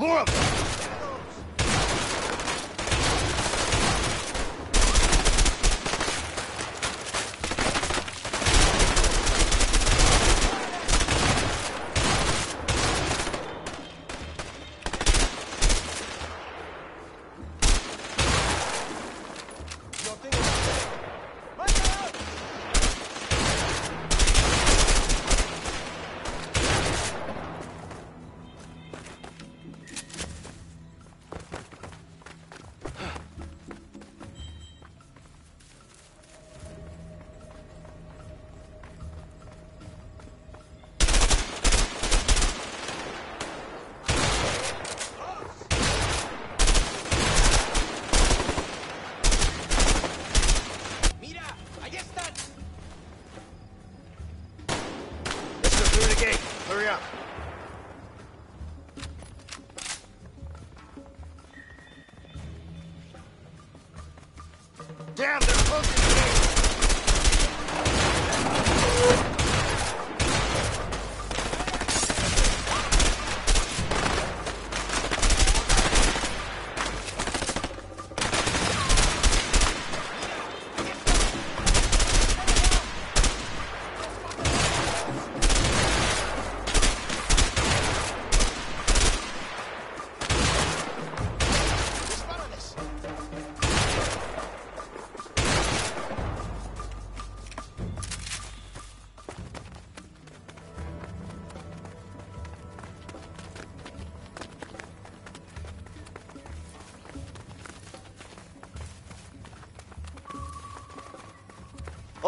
More of them!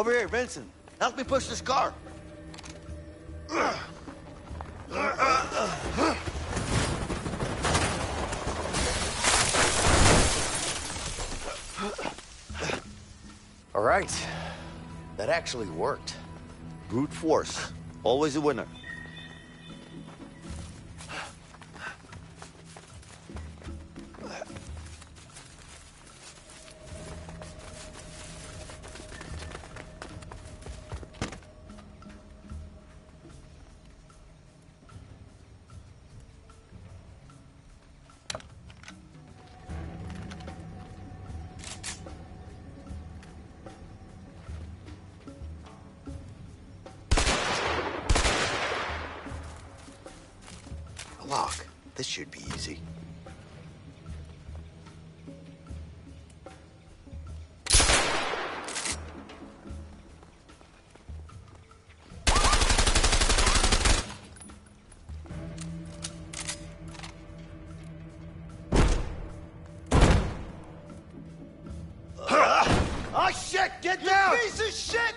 Over here, Vincent. Help me push this car. All right. That actually worked. Brute force. Always a winner. Should be easy. Oh, shit! Get down! Piece of shit!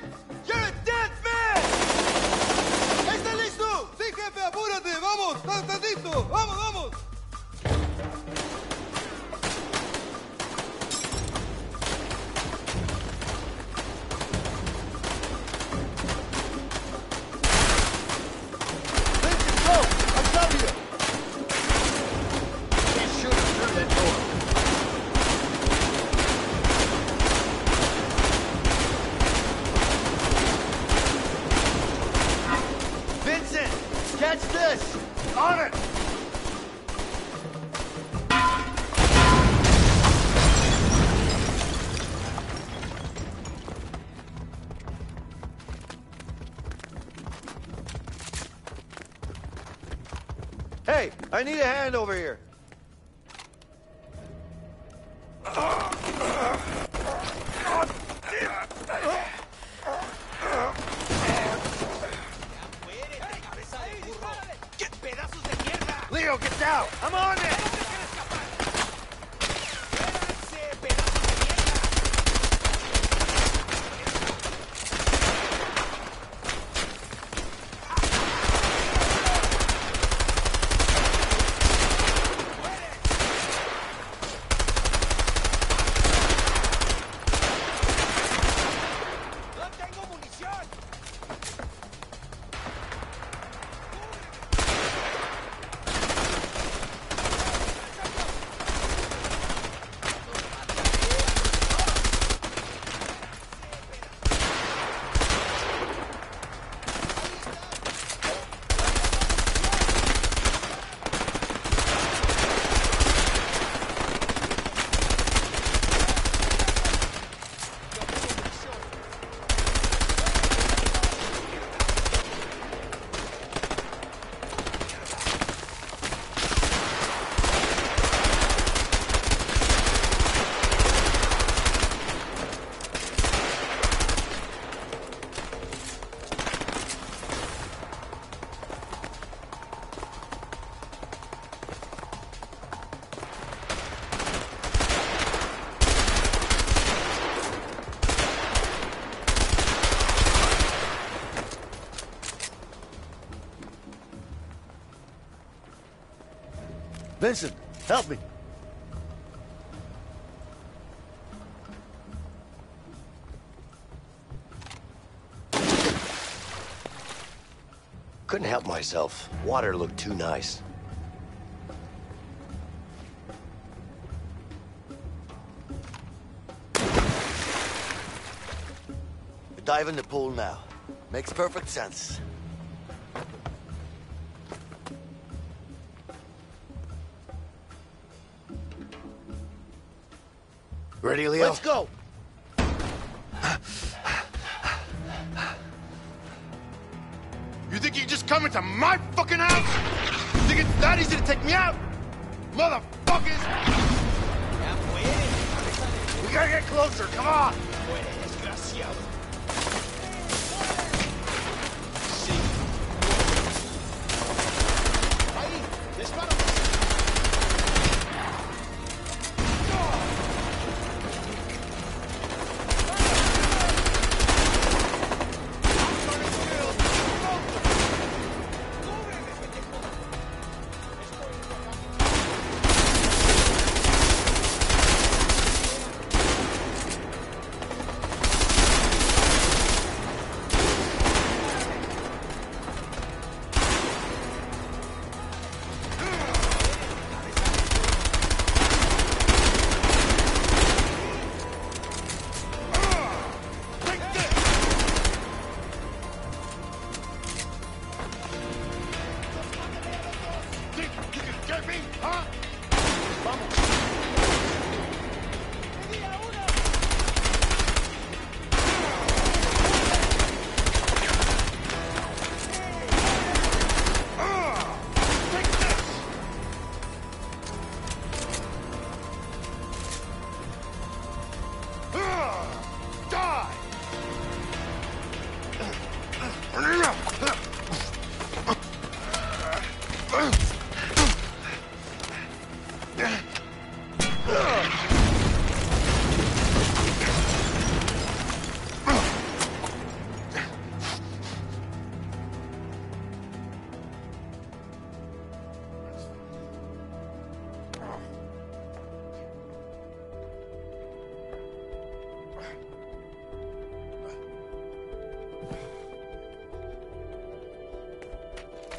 I need a hand over here. Leo, get down! I'm on it! Vincent, help me. Couldn't help myself. Water looked too nice. dive in the pool now. Makes perfect sense. Ready, Leo? Let's go! You think you can just come into my fucking house? You think it's that easy to take me out? Motherfuckers! We gotta get closer, come on!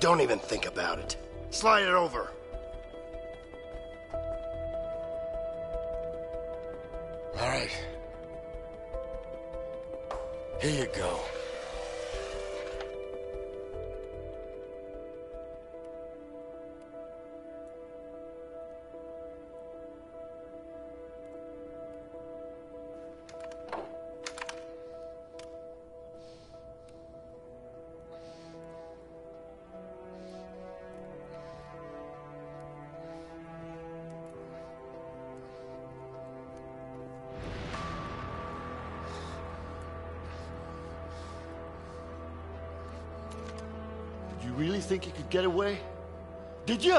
Don't even think about it. Slide it over. All right. Here you go. Really think you could get away? Did you?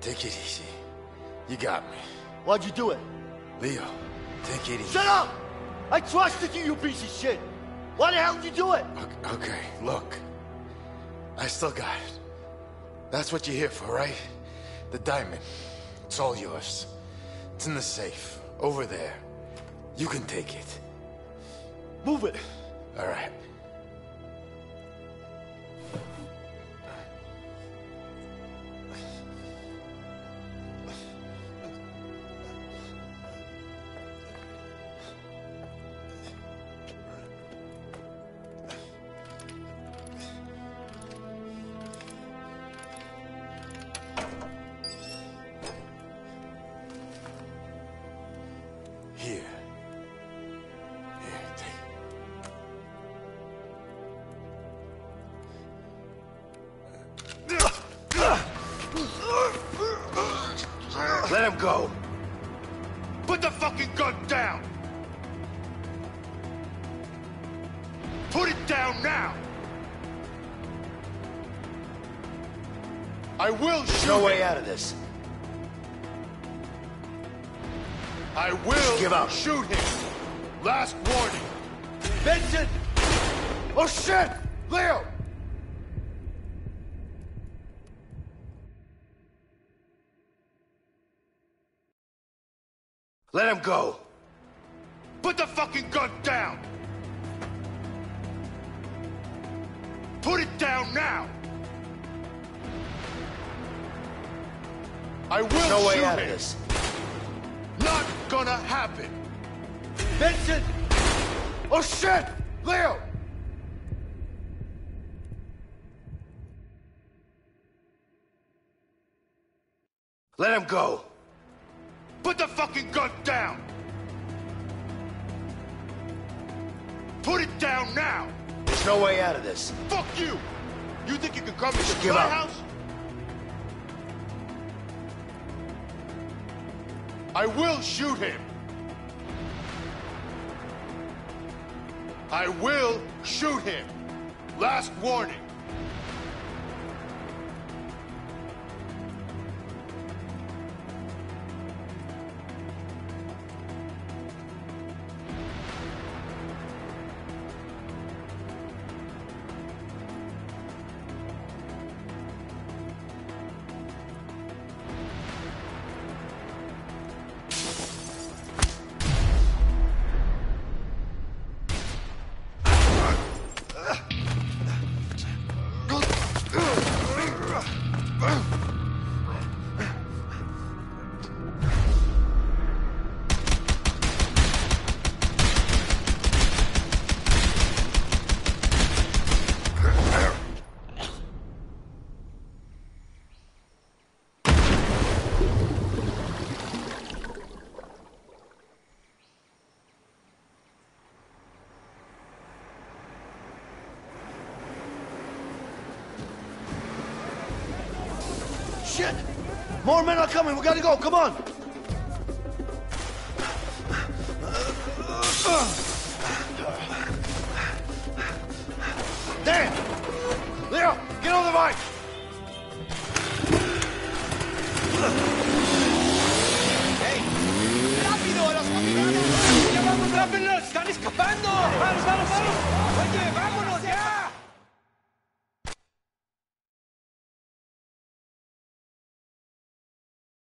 Take it easy. You got me. Why'd you do it? Leo, take it easy. Shut up! I trusted you, you piece of shit! Why the hell did you do it? Ok- Okay, look. I still got it. That's what you're here for, right? The diamond. It's all yours. It's in the safe. Over there. You can take it. Move it! All right. Let him go. Put the fucking gun down! Put it down now! I will shoot No him. way out of this. I will Give up. shoot him. Last warning. Vincent! Oh shit! Leo! Let him go. Put the fucking gun down! Put it down now! I will no shoot way out him. Of this. Not gonna happen. Vincent! Oh shit! Leo! Let him go. Put the fucking gun down! Put it down now! There's no way out of this. Fuck you! You think you can come Just into my up. house? I will shoot him! I will shoot him! Last warning! More men are coming. We gotta go. Come on. Dan! Leo, get on the bike! ¡Rápido! ¡Los. ¡Están escapando! ¡Vamos, vamos, vamos!